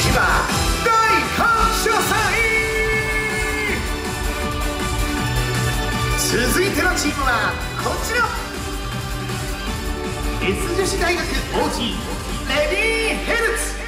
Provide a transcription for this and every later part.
市場続いてのチームはこちら。S 女子大学 OG レディーヘルツ。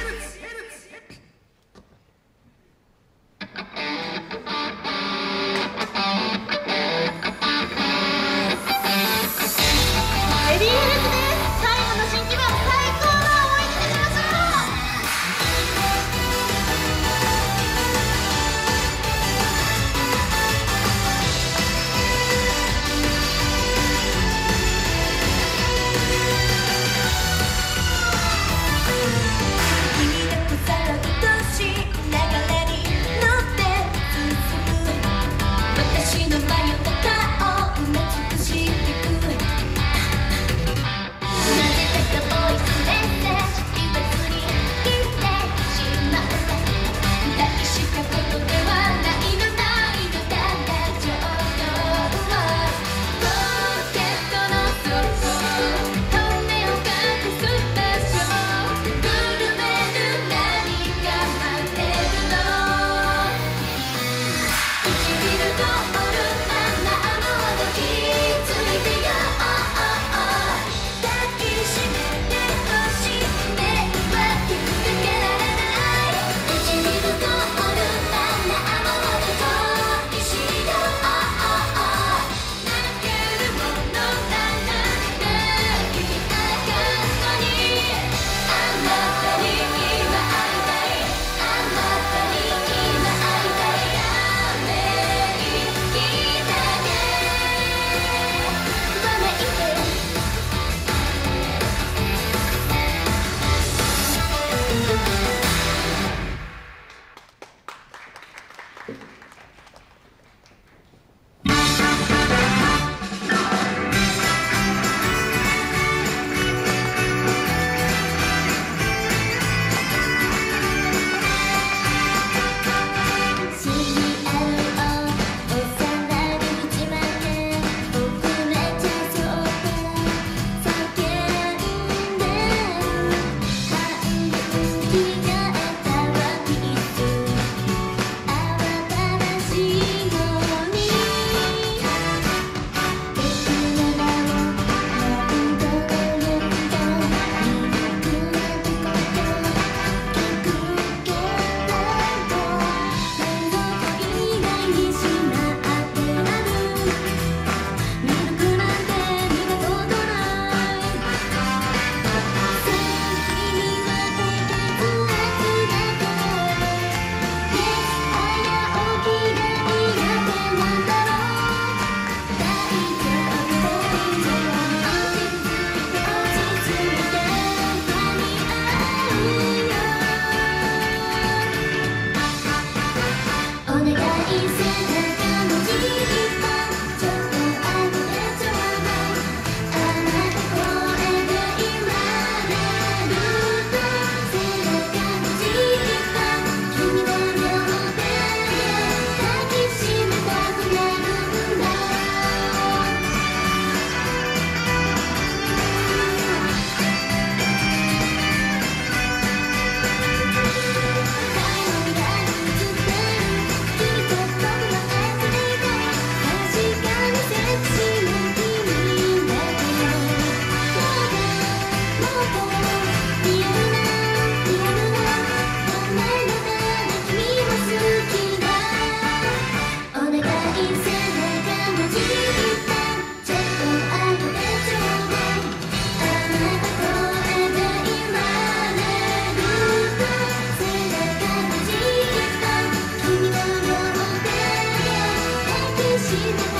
see you.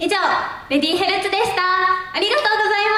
以上レディヘルツでした。ありがとうございます。